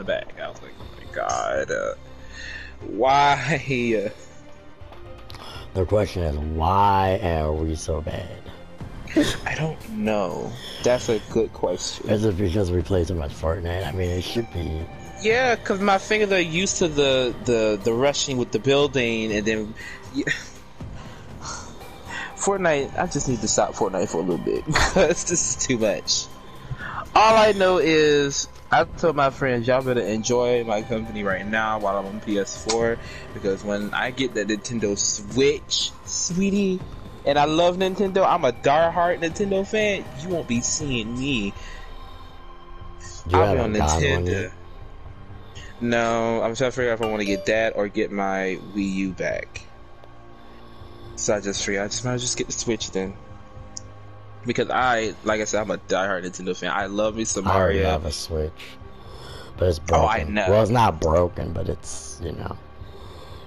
the back. I was like, oh my god, uh, why? The question is, why are we so bad? I don't know. That's a good question. Is it because we play so much Fortnite? I mean, it should be. Yeah, because my fingers are used to the, the, the rushing with the building, and then. Yeah. Fortnite, I just need to stop Fortnite for a little bit because this is too much. All I know is I told my friends y'all better enjoy my company right now while I'm on PS4 because when I get the Nintendo Switch, sweetie, and I love Nintendo, I'm a diehard Nintendo fan. You won't be seeing me. You I'll be on Nintendo. No, I'm trying to figure out if I want to get that or get my Wii U back. So I just figured I just might just get the Switch then. Because I, like I said, I'm a diehard Nintendo fan. I love me some oh, Mario. I already have a Switch, but it's broken. Oh, I know. Well, it's not broken, but it's you know,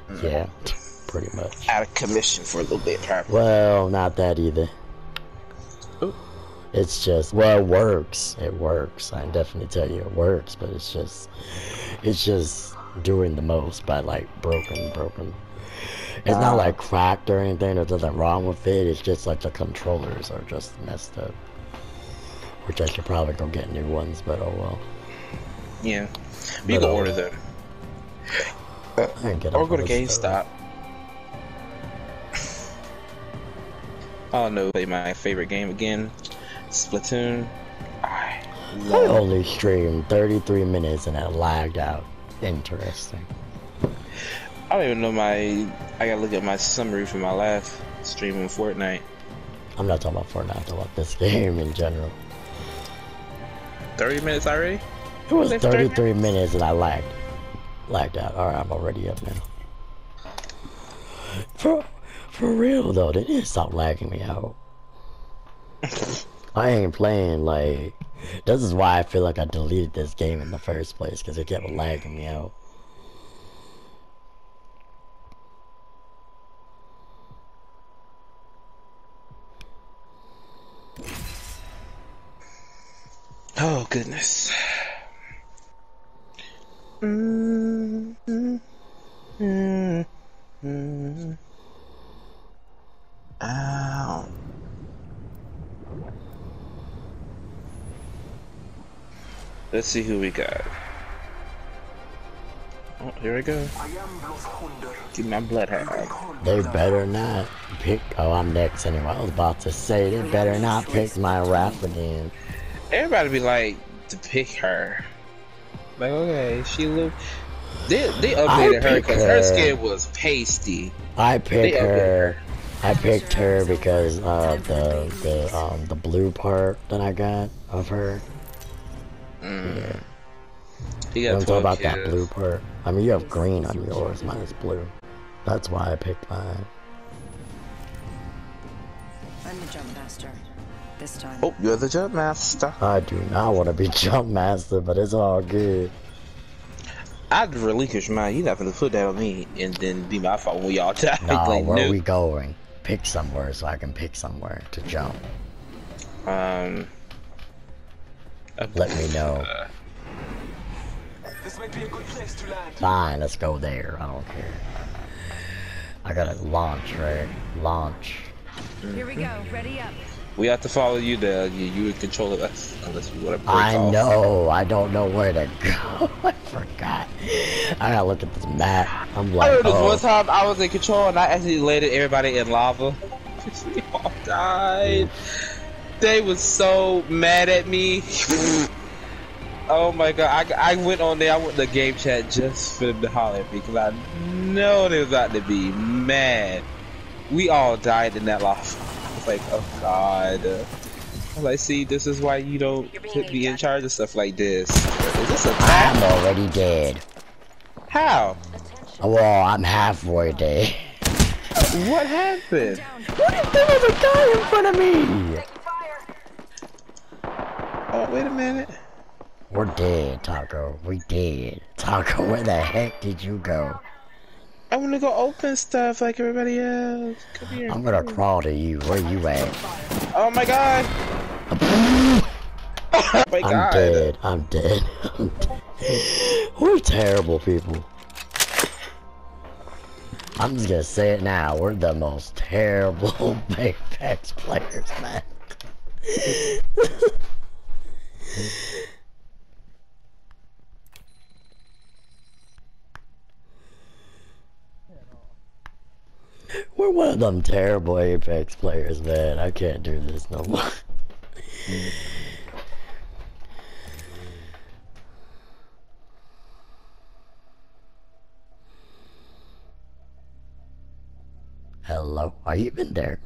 mm. yeah, pretty much. Out of commission for a little bit, probably. Well, not that either. Ooh. It's just well, it works. It works. I can definitely tell you it works, but it's just, it's just doing the most by like broken, broken. It's not like cracked or anything. There's nothing wrong with it. It's just like the controllers are just messed up. Which I should probably go get new ones, but oh well. Yeah. You But, can uh, order them. I get Or go to from the store. GameStop. Oh no, play my favorite game again. Splatoon. I I love only streamed 33 minutes and it lagged out. Interesting. I don't even know my. I gotta look at my summary from my last stream on Fortnite. I'm not talking about Fortnite, I'm talking about this game in general. 30 minutes already? It was 33 minutes and I lagged. Lagged out. Alright, I'm already up now. For, for real though, they didn't stop lagging me out. I ain't playing like. This is why I feel like I deleted this game in the first place because it kept lagging me out. Oh goodness. Mm, mm, mm, mm. Ow. Let's see who we got. Oh, here we go. Get my blood out. They better not pick. Oh, I'm next anyway. I was about to say they better not pick my rap again. Everybody be like to pick her. Like, okay, she look. They they updated her because her her. skin was pasty. I picked They her. I picked her because uh the the um the blue part that I got of her. Mm. Yeah. He You got don't talk about that blue part. I mean, you have green on yours. Mine is blue. That's why I picked mine. I'm the jump master. This time. Oh, you're the jump master. I do not want to be jump master, but it's all good. I'd relinquish mine. You're not gonna put that on me and then be my fault when y'all die. No, like, where nope. we going? Pick somewhere so I can pick somewhere to jump. Um. Let me know. This might be a good place to land. Fine, let's go there. I don't care. I gotta launch, right? Launch. Here we go. Ready up. We have to follow you. The you, you in control of us unless we want to break I off. know. I don't know where to go. I forgot. I gotta look at this map. I'm I like, remember this oh, one time I was in control and I actually landed everybody in lava. we all died. They was so mad at me. oh my god! I, I went on there. I went to the game chat just for them to holler at me because I know they was about to be mad. We all died in that lava. I was like, oh god. I was like, see, this is why you don't You're put me in charge of stuff like this. Is this a I'm already dead. How? Oh, well, I'm halfway dead. What happened? Down. What if there was a guy in front of me? Oh, wait a minute. We're dead, Taco. We dead. Taco, where the heck did you go? I want to go open stuff like everybody else. Come here. I'm gonna crawl to you. Where you at? Oh my god. oh my I'm god. dead. I'm dead. I'm dead. We're terrible people. I'm just gonna say it now. We're the most terrible Apex players, man. We're one of them terrible Apex players, man. I can't do this no more. Hello, are you even there?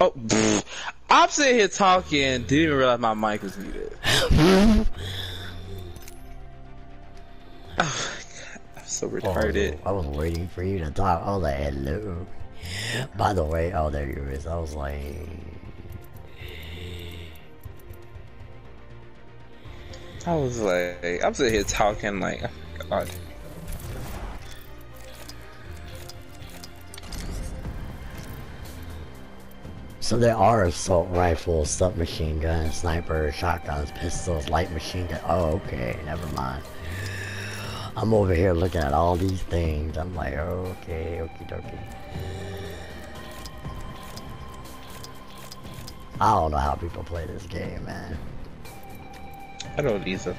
Oh. I'm sitting here talking, didn't even realize my mic was muted. so oh, retarded. Oh, I was waiting for you to talk. Oh, the hello. By the way, oh, there you is. I was like, I was like, I'm sitting here talking like, oh my god. so there are assault rifles, submachine guns, sniper, shotguns, pistols, light machine gun. Oh, okay, never mind. I'm over here looking at all these things. I'm like, okay, okie dokie. I don't know how people play this game, man. I don't either.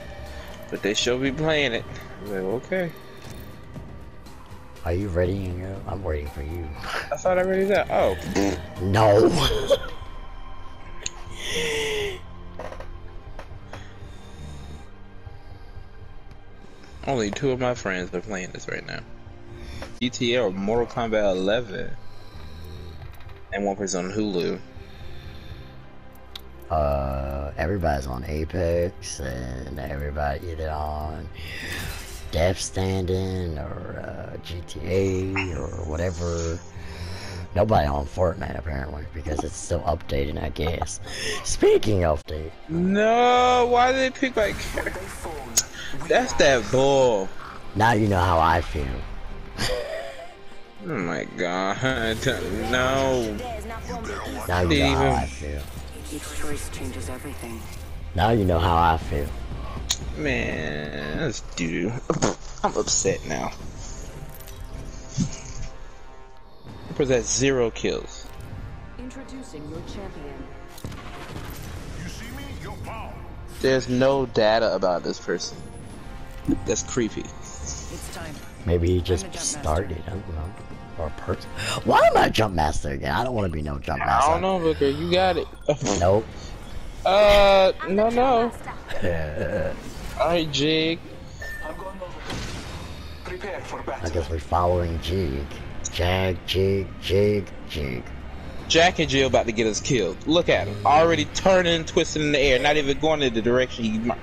But they should be playing it. I'm like, okay. Are you ready? I'm waiting for you. I thought I already that. Oh, No. Only two of my friends are playing this right now. GTA or Mortal Kombat 11. And one person on Hulu. uh, everybody's on Apex, and everybody either on Death Stranding or uh, GTA or whatever. Nobody on Fortnite apparently because it's still updating, I guess. Speaking of update, No, why did they pick like They fall. We That's that bull. now you know how I feel. Oh my god. No. Now you know how I feel. Each choice changes everything. Now you know how I feel. Man, that's dude. I'm upset now. Because that's zero kills. Introducing your champion. You There's no data about this person. That's creepy. It's time. Maybe he just jump master. started. I don't know. Or a person. Why am I jump master again? I don't want to be no jump master. I don't know, Booker. You got it. Nope. uh, no, no. Alright, Jig. I'm going over. Prepare for I guess we're following Jig. Jag, Jig, Jig, Jig. Jack and Jill about to get us killed. Look at him. Already turning, twisting in the air, not even going in the direction he might.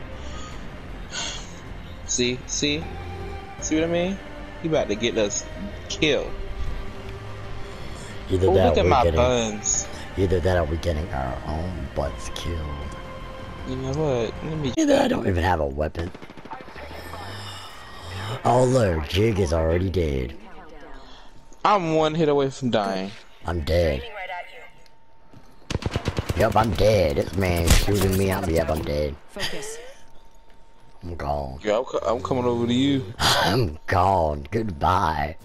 See? See? See what I mean? He about to get us killed. Either Oh, that look or at we're my getting, buns. either that or we're getting our own butts killed. You know what? Let me. Either I don't even have a weapon. Oh look, Jig is already dead. I'm one hit away from dying. I'm dead. Yep, I'm dead. This man shooting me. I'm yep, I'm dead. Focus. I'm gone. Yeah, I'm, I'm coming over to you. I'm gone. Goodbye.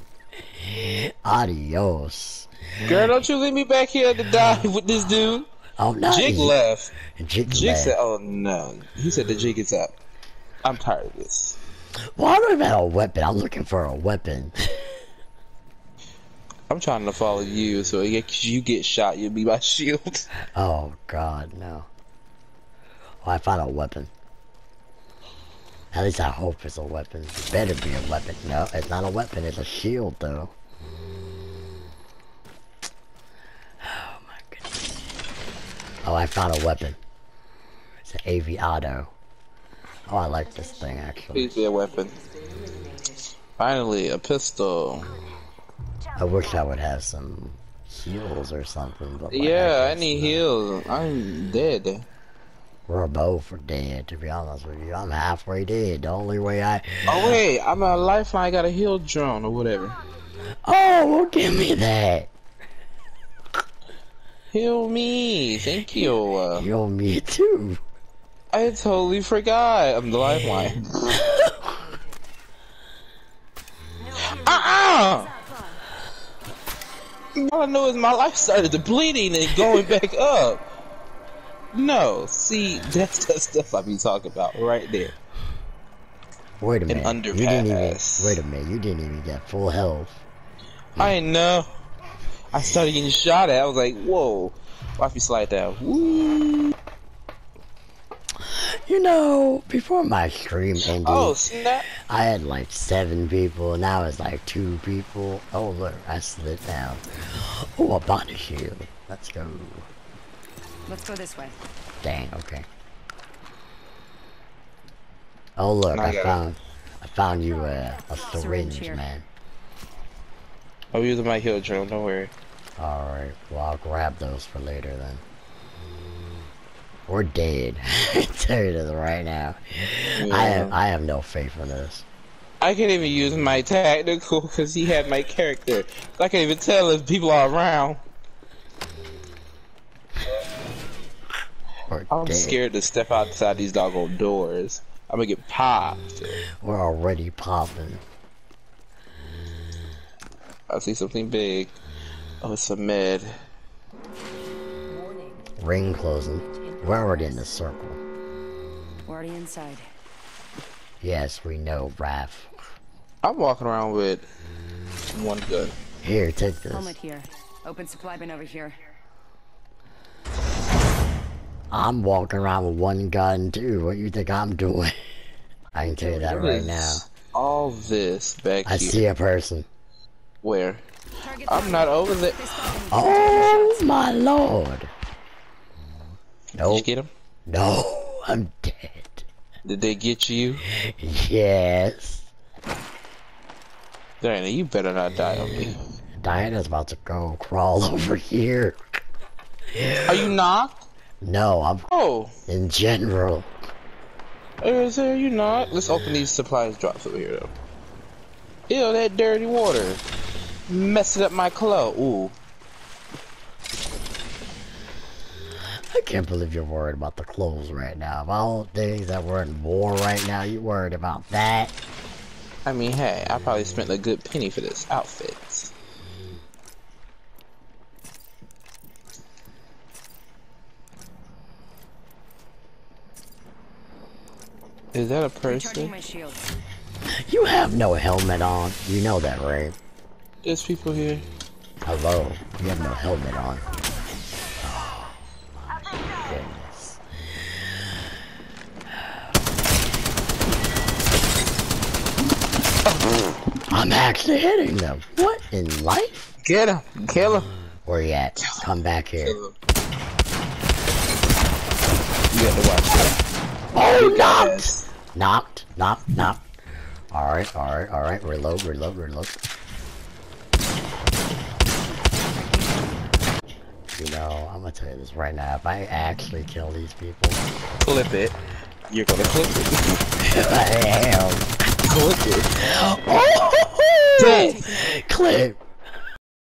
Adios. Girl, don't you leave me back here to die with this dude. Oh no. Jig left. Jig, Jig left. said, "Oh no." He said the jig is up. I'm tired of this. Well, I don't even have a weapon. I'm looking for a weapon. I'm trying to follow you, so 'cause you get shot, you'll be my shield. Oh God, no. Well, I found a weapon. At least I hope it's a weapon. It better be a weapon. No, it's not a weapon. It's a shield, though. Oh my goodness. Oh, I found a weapon. It's an AV auto. Oh, I like this thing actually. Please be a weapon. Finally, a pistol. I wish I would have some heals or something. But like, Yeah, I guess need heals. I'm dead. We're both dead, to be honest with you. I'm halfway dead. The only way I. Oh wait, I'm a lifeline. I got a heal drone or whatever. Oh, well, give me that. Heal me. Thank you. Uh, Yo, me too. I totally forgot. I'm the lifeline. uh-uh! All I know is my life started depleting and going back up. No, see, that's the stuff I be talking about right there. Wait a minute. You didn't even. underpass. Wait a minute. You didn't even get full health. I know. I started getting shot at. I was like, whoa. Watch me slide down. Woo. You know, before my stream oh, ended, Oh, snap. I had like seven people. Now it's like two people. Oh look, I slid down. Oh, a body shield. Let's go. Let's go this way. Dang. Okay. Oh look, Now I I got it. found. I found you a, oh, a Syringe syringe, man. Oh, I'll use my heal drone, don't worry. Alright, well I'll grab those for later then. We're dead. I tell you this right now. I have I have no faith in this. I can't even use my tactical because he had my character. I can't even tell if people are around. We're I'm dead. scared to step outside these doggone doors. I'm gonna get popped. We're already popping. I see something big. Oh, it's a med. Ring closing. We're already in the circle. We're already inside. Yes, we know, Raph. I'm walking around with one gun. Here, take this. Helmet here. Open supply bin over here. I'm walking around with one gun too. What you think I'm doing? I can tell you that right now. All this back I here. see a person. Where? I'm not over there. They. Oh my lord. No Did you Nope. get him? No, I'm dead. Did they get you? Yes. Diana, you better not die on me. Diana's about to go crawl over here. Are you knocked? No, I'm Oh, in general. is there you not? Let's open these supplies drops over here though. Ew, that dirty water. Messing up my clothes. Ooh. I can't believe you're worried about the clothes right now. Of all things that we're in war right now, you worried about that? I mean, hey, I probably spent a good penny for this outfit. Is that a person? You have no helmet on. You know that, right? There's people here. Hello. You have no helmet on. Goodness. I'm actually hitting them. What in life? Get him. Kill him. Where you at? Come back here. You have to watch that. Oh, knocked! Knocked, knocked, knocked. Alright, alright, alright. Reload, reload, reload. You know, I'm gonna tell you this right now. If I actually kill these people, Clip it. You're gonna clip it. I am. clip it. Oh! Dang. Clip.